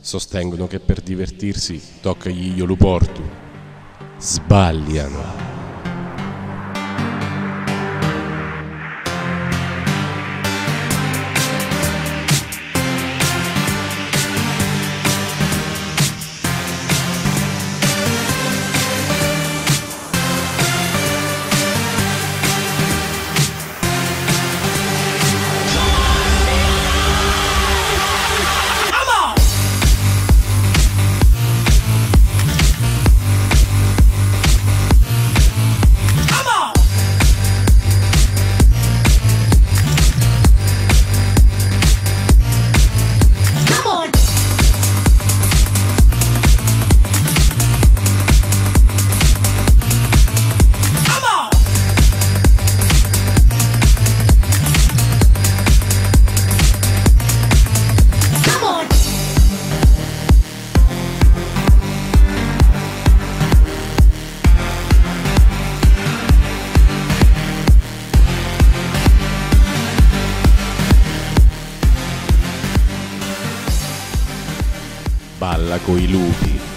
sostengono che per divertirsi toccagli io lo porto. Sbagliano. Balla coi lupi.